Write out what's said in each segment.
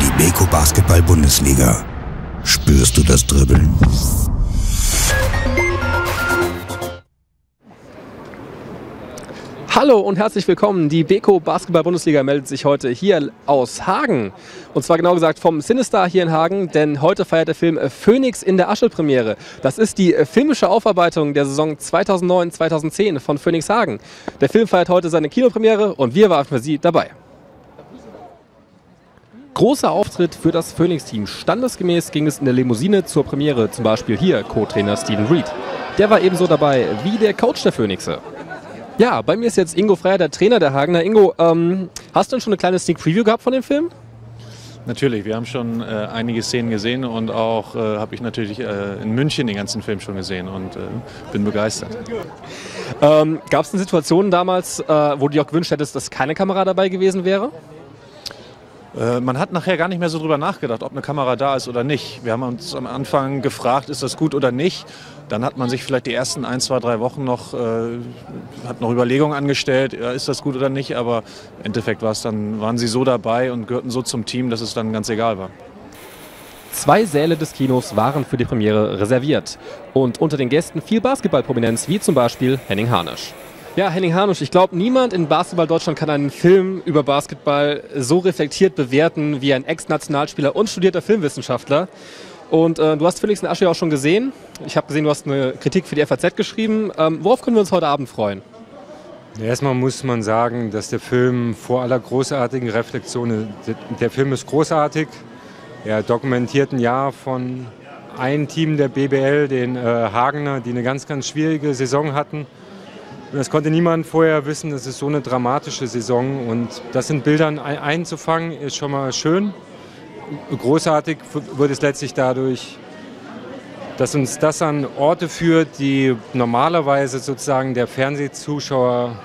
Die Beko Basketball Bundesliga. Spürst du das Dribbeln? Hallo und herzlich willkommen. Die Beko Basketball Bundesliga meldet sich heute hier aus Hagen. Und zwar genau gesagt vom Sinister hier in Hagen, denn heute feiert der Film Phoenix in der Asche Premiere. Das ist die filmische Aufarbeitung der Saison 2009-2010 von Phoenix Hagen. Der Film feiert heute seine Kinopremiere und wir waren für Sie dabei. Großer Auftritt für das Phoenix-Team. Standesgemäß ging es in der Limousine zur Premiere, zum Beispiel hier Co-Trainer Steven Reed. Der war ebenso dabei wie der Coach der Phoenixe. Ja, bei mir ist jetzt Ingo Freier, der Trainer der Hagener. Ingo, ähm, hast du denn schon eine kleine Sneak Preview gehabt von dem Film? Natürlich, wir haben schon äh, einige Szenen gesehen und auch äh, habe ich natürlich äh, in München den ganzen Film schon gesehen und äh, bin begeistert. Ähm, Gab es denn Situationen damals, äh, wo du dir auch gewünscht hättest, dass keine Kamera dabei gewesen wäre? Äh, man hat nachher gar nicht mehr so drüber nachgedacht, ob eine Kamera da ist oder nicht. Wir haben uns am Anfang gefragt, ist das gut oder nicht. Dann hat man sich vielleicht die ersten ein, zwei, drei Wochen noch, äh, hat noch Überlegungen angestellt, ja, ist das gut oder nicht. Aber im Endeffekt war es dann, waren sie so dabei und gehörten so zum Team, dass es dann ganz egal war. Zwei Säle des Kinos waren für die Premiere reserviert. Und unter den Gästen viel Basketballprominenz, wie zum Beispiel Henning Harnisch. Ja, Henning Hanusch, ich glaube, niemand in Basketball Deutschland kann einen Film über Basketball so reflektiert bewerten wie ein Ex-Nationalspieler und studierter Filmwissenschaftler. Und äh, du hast Felix in Asche auch schon gesehen. Ich habe gesehen, du hast eine Kritik für die FAZ geschrieben. Ähm, worauf können wir uns heute Abend freuen? Erstmal muss man sagen, dass der Film vor aller großartigen Reflexion, der Film ist großartig. Er dokumentiert ein Jahr von einem Team der BBL, den äh, Hagener, die eine ganz, ganz schwierige Saison hatten und das konnte niemand vorher wissen, das ist so eine dramatische Saison. Und das in Bildern einzufangen, ist schon mal schön. Großartig wird es letztlich dadurch, dass uns das an Orte führt, die normalerweise sozusagen der Fernsehzuschauer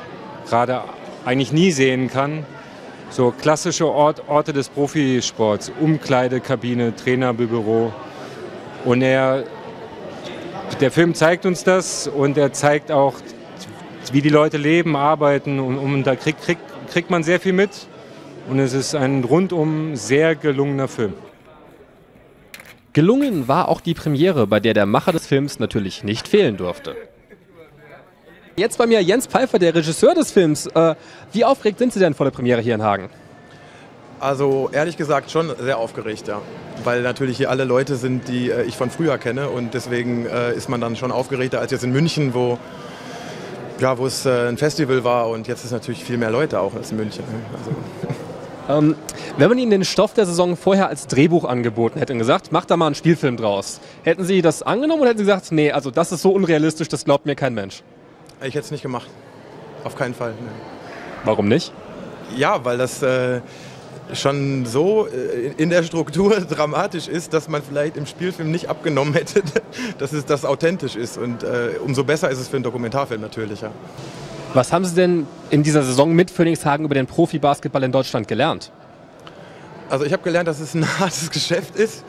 gerade eigentlich nie sehen kann. So klassische Ort, Orte des Profisports, Umkleidekabine, Trainerbüro. Und er, der Film zeigt uns das und er zeigt auch wie die Leute leben, arbeiten und, und da kriegt, kriegt, kriegt man sehr viel mit. Und es ist ein rundum sehr gelungener Film. Gelungen war auch die Premiere, bei der der Macher des Films natürlich nicht fehlen durfte. Jetzt bei mir Jens Pfeiffer, der Regisseur des Films. Äh, wie aufgeregt sind Sie denn vor der Premiere hier in Hagen? Also ehrlich gesagt schon sehr aufgeregt, ja. Weil natürlich hier alle Leute sind, die äh, ich von früher kenne und deswegen äh, ist man dann schon aufgeregter als jetzt in München, wo ja, wo es äh, ein Festival war und jetzt ist natürlich viel mehr Leute auch als in München. Ne? Also. Ähm, wenn man Ihnen den Stoff der Saison vorher als Drehbuch angeboten hätte und gesagt, macht da mal einen Spielfilm draus, hätten Sie das angenommen oder hätten Sie gesagt, nee, also das ist so unrealistisch, das glaubt mir kein Mensch? Ich hätte es nicht gemacht. Auf keinen Fall. Nee. Warum nicht? Ja, weil das äh, schon so äh, in der Struktur dramatisch ist, dass man vielleicht im Spielfilm nicht abgenommen hätte, dass es das authentisch ist. Und äh, umso besser ist es für einen Dokumentarfilm natürlich. Ja. Was haben Sie denn in dieser Saison mit Phoenixhagen über den Profibasketball in Deutschland gelernt? Also ich habe gelernt, dass es ein hartes Geschäft ist,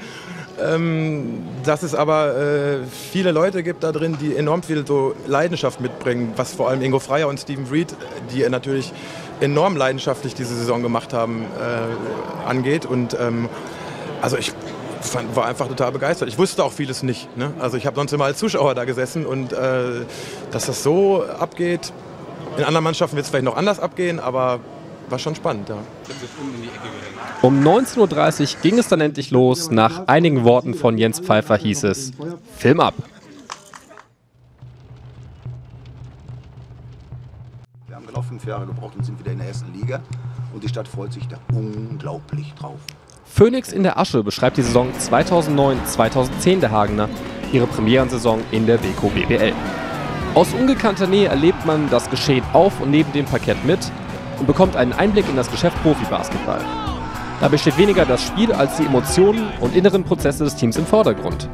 ähm, dass es aber äh, viele Leute gibt da drin, die enorm viel so Leidenschaft mitbringen, was vor allem Ingo Freier und Steven Reed, die natürlich enorm leidenschaftlich diese Saison gemacht haben, äh, angeht. Und ähm, also ich fand, war einfach total begeistert. Ich wusste auch vieles nicht. Ne? Also ich habe sonst immer als Zuschauer da gesessen und äh, dass das so abgeht, in anderen Mannschaften wird es vielleicht noch anders abgehen, aber war schon spannend. Ja. Um 19.30 Uhr ging es dann endlich los. Nach einigen Worten von Jens Pfeiffer hieß es Film ab. noch fünf Jahre gebraucht und sind wieder in der ersten Liga. Und die Stadt freut sich da unglaublich drauf. Phoenix in der Asche beschreibt die Saison 2009-2010 der Hagener, ihre Premierensaison in der Beko BBL. Aus ungekannter Nähe erlebt man das Geschehen auf und neben dem Parkett mit und bekommt einen Einblick in das Geschäft Profibasketball. Dabei steht weniger das Spiel als die Emotionen und inneren Prozesse des Teams im Vordergrund.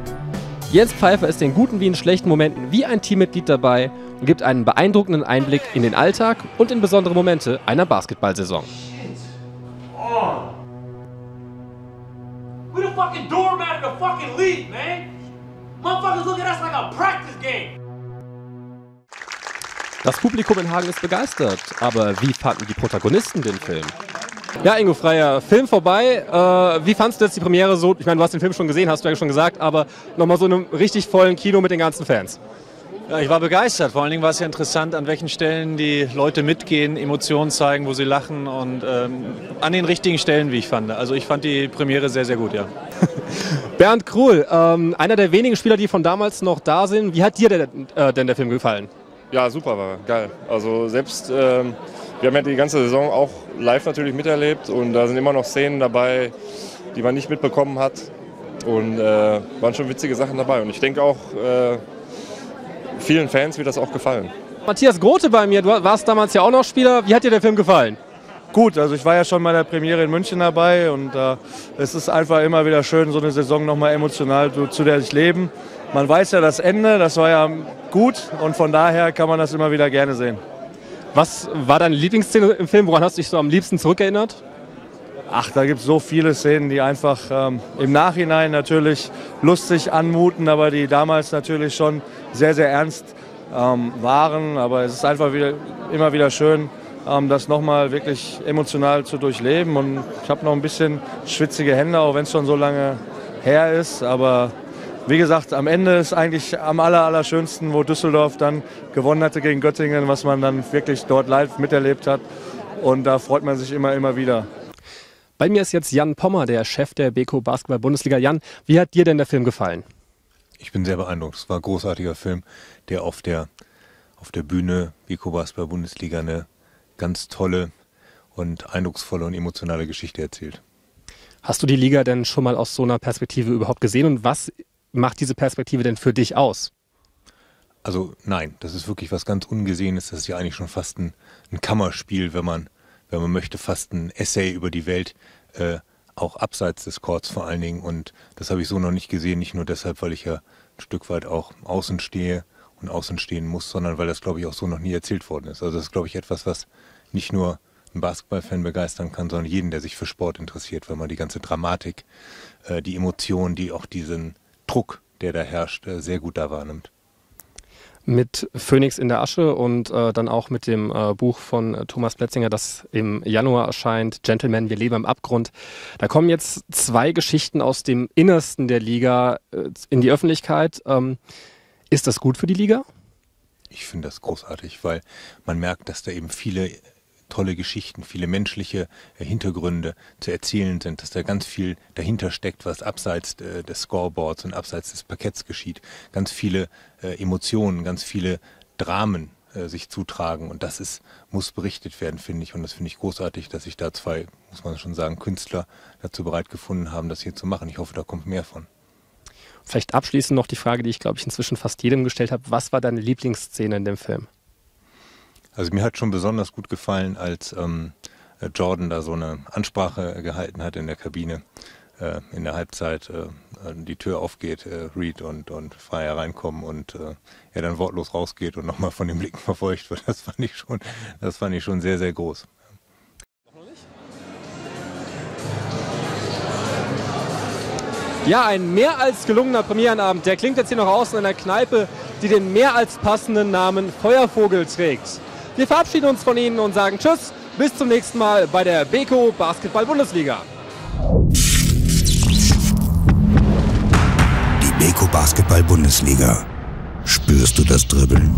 Jens Pfeiffer ist in guten wie in schlechten Momenten wie ein Teammitglied dabei und gibt einen beeindruckenden Einblick in den Alltag und in besondere Momente einer Basketballsaison. Motherfuckers look at us like a practice game. Das Publikum in Hagen ist begeistert, aber wie fanden die Protagonisten den Film? Ja, Ingo Freier, Film vorbei. Äh, wie fandest du jetzt die Premiere so? Ich meine, du hast den Film schon gesehen, hast du ja schon gesagt, aber nochmal so einem richtig vollen Kino mit den ganzen Fans. Ja, ich war begeistert. Vor allen Dingen war es ja interessant, an welchen Stellen die Leute mitgehen, Emotionen zeigen, wo sie lachen und ähm, an den richtigen Stellen, wie ich fand. Also ich fand die Premiere sehr, sehr gut, ja. Bernd Kruhl, ähm, einer der wenigen Spieler, die von damals noch da sind. Wie hat dir denn, äh, denn der Film gefallen? Ja, super, war geil. Also selbst, ähm, wir haben ja die ganze Saison auch live natürlich miterlebt und da sind immer noch Szenen dabei, die man nicht mitbekommen hat. Und äh, waren schon witzige Sachen dabei. Und ich denke auch, äh, vielen Fans wird das auch gefallen. Matthias Grote bei mir, du warst damals ja auch noch Spieler. Wie hat dir der Film gefallen? Gut, also ich war ja schon bei der Premiere in München dabei und äh, es ist einfach immer wieder schön, so eine Saison nochmal emotional zu, zu der ich leben. Man weiß ja das Ende, das war ja gut und von daher kann man das immer wieder gerne sehen. Was war deine Lieblingsszene im Film? Woran hast du dich so am liebsten zurückerinnert? Ach, da gibt es so viele Szenen, die einfach ähm, im Nachhinein natürlich lustig anmuten, aber die damals natürlich schon sehr, sehr ernst ähm, waren. Aber es ist einfach wieder, immer wieder schön, ähm, das nochmal wirklich emotional zu durchleben. Und ich habe noch ein bisschen schwitzige Hände, auch wenn es schon so lange her ist. Aber wie gesagt, am Ende ist eigentlich am aller, allerschönsten, wo Düsseldorf dann gewonnen hatte gegen Göttingen, was man dann wirklich dort live miterlebt hat. Und da freut man sich immer, immer wieder. Bei mir ist jetzt Jan Pommer, der Chef der Beko Basketball Bundesliga. Jan, wie hat dir denn der Film gefallen? Ich bin sehr beeindruckt. Es war ein großartiger Film, der auf der, auf der Bühne Beko Basketball Bundesliga eine ganz tolle und eindrucksvolle und emotionale Geschichte erzählt. Hast du die Liga denn schon mal aus so einer Perspektive überhaupt gesehen und was macht diese Perspektive denn für dich aus? Also nein, das ist wirklich was ganz Ungesehenes. Das ist ja eigentlich schon fast ein, ein Kammerspiel, wenn man wenn man möchte, fast ein Essay über die Welt, äh, auch abseits des Chords vor allen Dingen. Und das habe ich so noch nicht gesehen, nicht nur deshalb, weil ich ja ein Stück weit auch außen stehe und außen stehen muss, sondern weil das, glaube ich, auch so noch nie erzählt worden ist. Also das ist, glaube ich, etwas, was nicht nur einen Basketballfan begeistern kann, sondern jeden, der sich für Sport interessiert, weil man die ganze Dramatik, äh, die Emotionen, die auch diesen Druck, der da herrscht, äh, sehr gut da wahrnimmt mit Phoenix in der Asche und äh, dann auch mit dem äh, Buch von äh, Thomas Pletzinger, das im Januar erscheint, Gentlemen, wir leben im Abgrund. Da kommen jetzt zwei Geschichten aus dem Innersten der Liga äh, in die Öffentlichkeit. Ähm, ist das gut für die Liga? Ich finde das großartig, weil man merkt, dass da eben viele tolle Geschichten, viele menschliche äh, Hintergründe zu erzählen sind, dass da ganz viel dahinter steckt, was abseits äh, des Scoreboards und abseits des Parketts geschieht. Ganz viele äh, Emotionen, ganz viele Dramen sich zutragen und das ist, muss berichtet werden, finde ich. Und das finde ich großartig, dass sich da zwei, muss man schon sagen, Künstler dazu bereit gefunden haben, das hier zu machen. Ich hoffe, da kommt mehr von. Vielleicht abschließend noch die Frage, die ich, glaube ich, inzwischen fast jedem gestellt habe. Was war deine Lieblingsszene in dem Film? Also mir hat schon besonders gut gefallen, als ähm, Jordan da so eine Ansprache gehalten hat in der Kabine. Äh, in der Halbzeit äh, die Tür aufgeht, äh, Reed und, und Freier reinkommen und äh, er dann wortlos rausgeht und nochmal von den Blicken verfolgt wird. Das fand ich schon, das fand ich schon sehr, sehr groß. Ja, ein mehr als gelungener Premierenabend. Der klingt jetzt hier noch außen in der Kneipe, die den mehr als passenden Namen Feuervogel trägt. Wir verabschieden uns von Ihnen und sagen Tschüss, bis zum nächsten Mal bei der Beko Basketball Bundesliga. Die Beko Basketball Bundesliga. Spürst du das Dribbeln?